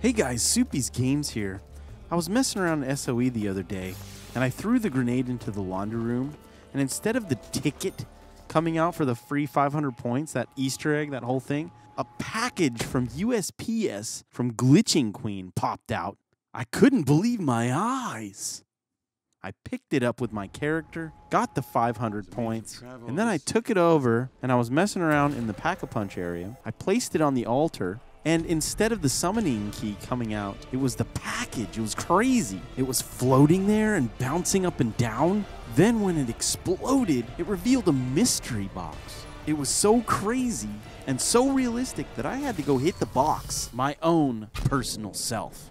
Hey guys, SoupyZ GameZ here. I was messing around in SOE the other day, and I threw the grenade into the laundry room, and instead of the ticket coming out for the free 500 points, that Easter egg, that whole thing, a package from USPS from Glitching Queen popped out. I couldn't believe my eyes. I picked it up with my character, got the 500 points, and then I took it over and I was messing around in the pack a punch area. I placed it on the altar, and instead of the summoning key coming out, it was the package. It was crazy. It was floating there and bouncing up and down. Then, when it exploded, it revealed a mystery box. It was so crazy and so realistic that I had to go hit the box, my own personal self.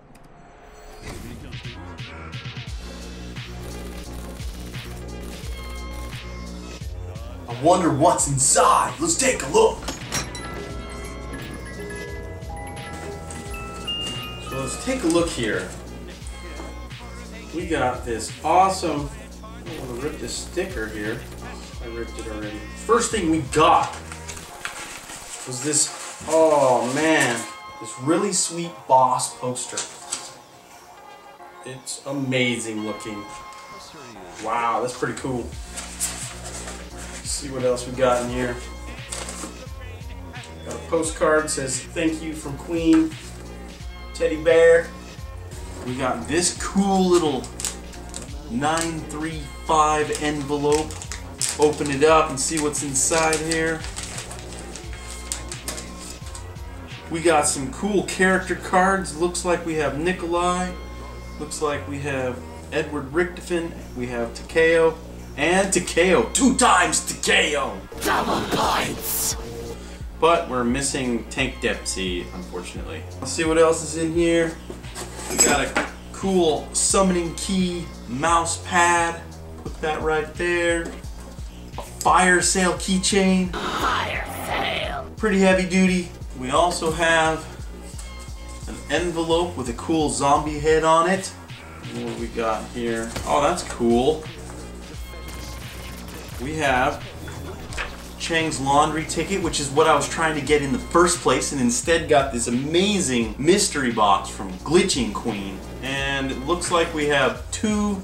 I wonder what's inside. Let's take a look. So let's take a look here. We got this awesome. I don't want to rip this sticker here. I ripped it already. First thing we got was this. Oh man, this really sweet boss poster. It's amazing looking. Wow, that's pretty cool. Let's see what else we got in here. Got a postcard says thank you from Queen teddy bear. We got this cool little 935 envelope. Open it up and see what's inside here. We got some cool character cards. Looks like we have Nikolai. Looks like we have Edward Richtofen. We have Takeo. And Takeo. Two times Takeo. Double points! But we're missing Tank Dempsey, unfortunately. Let's see what else is in here. We got a cool summoning key mouse pad. Put that right there. A fire sale keychain. Fire sale! Pretty heavy duty. We also have an envelope with a cool zombie head on it. What do we got here? Oh, that's cool. We have Chang's laundry ticket, which is what I was trying to get in the first place, and instead got this amazing mystery box from Glitching Queen. And it looks like we have two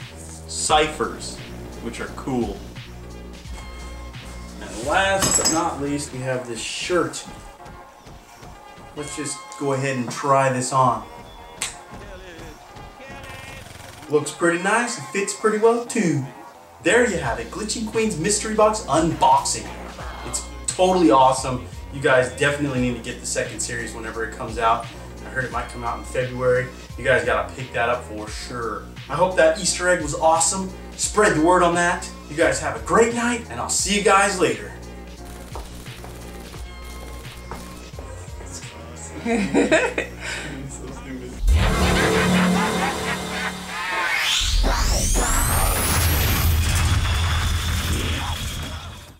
ciphers, which are cool. And last but not least, we have this shirt. Let's just go ahead and try this on. Looks pretty nice, it fits pretty well too. There you have it, Glitching Queen's Mystery Box unboxing. Totally awesome. You guys definitely need to get the second series whenever it comes out. I heard it might come out in February. You guys gotta pick that up for sure. I hope that Easter egg was awesome. Spread the word on that. You guys have a great night, and I'll see you guys later.